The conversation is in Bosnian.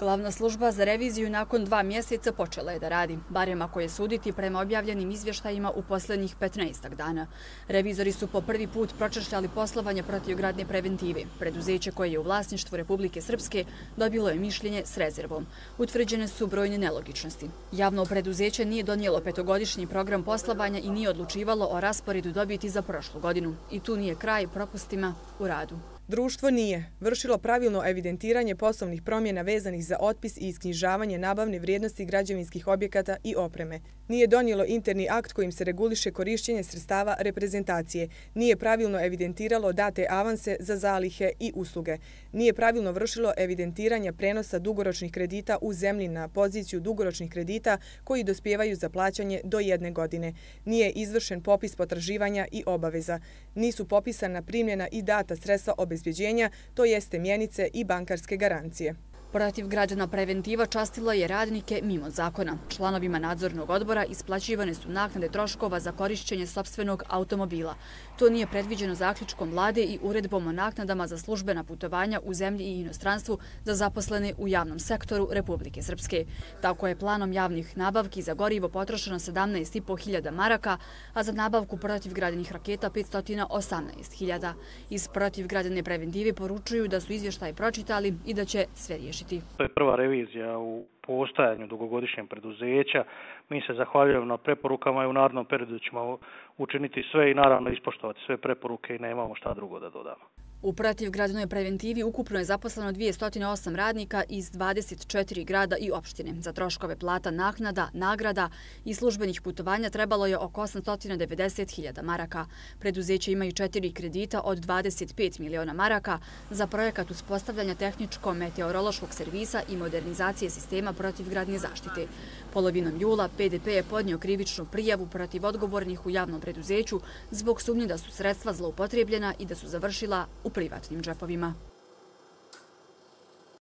Glavna služba za reviziju nakon dva mjeseca počela je da radi, barem ako je suditi prema objavljenim izvještajima u posljednjih 15 dana. Revizori su po prvi put pročešljali poslovanje protivgradne preventive. Preduzeće koje je u vlasništvu Republike Srpske dobilo je mišljenje s rezervom. Utvrđene su brojne nelogičnosti. Javno preduzeće nije donijelo petogodišnji program poslovanja i nije odlučivalo o rasporedu dobiti za prošlu godinu. I tu nije kraj propustima u radu. Društvo nije vršilo pravilno evidentiranje poslovnih promjena vezanih za otpis i isknjižavanje nabavne vrijednosti građevinskih objekata i opreme. Nije donijelo interni akt kojim se reguliše korišćenje sredstava reprezentacije. Nije pravilno evidentiralo date avanse za zalihe i usluge. Nije pravilno vršilo evidentiranje prenosa dugoročnih kredita u zemlji na poziciju dugoročnih kredita koji dospjevaju za plaćanje do jedne godine. Nije izvršen popis potraživanja i obaveza. Nisu popisana primljena i data sredstva obezbjena obezbjeđenja, to jeste mjenice i bankarske garancije. Protiv građana preventiva častila je radnike mimo zakona. Članovima nadzornog odbora isplaćivane su naknade troškova za korišćenje sobstvenog automobila. To nije predviđeno zaključkom vlade i uredbom o naknadama za službena putovanja u zemlji i inostranstvu za zaposlene u javnom sektoru Republike Srpske. Tako je planom javnih nabavki za gorivo potrošeno 17.500 maraka, a za nabavku protiv građanih raketa 518.000. Iz protiv građane poručuju da su izvještaje pročitali i da će sve riješiti riješiti. To je prva revizija u postajanju dugogodišnjem preduzeća. Mi se zahvaljujemo na preporukama i u narodnom periodu ćemo učiniti sve i naravno ispoštovati sve preporuke i nemamo šta drugo da dodamo. U protivgradinoj preventivi ukupno je zaposleno 208 radnika iz 24 grada i opštine. Za troškove plata naknada, nagrada i službenih putovanja trebalo je oko 890.000 maraka. Preduzeće imaju četiri kredita od 25 miliona maraka za projekat uspostavljanja tehničko-meteorološkog servisa i modernizacije sistema protivgradne zaštite. Polovinom jula PDP je podnio krivičnu prijavu protiv odgovornih u javnom preduzeću zbog sumnje da su sredstva zloupotrebljena i da su završila u privatnim džepovima.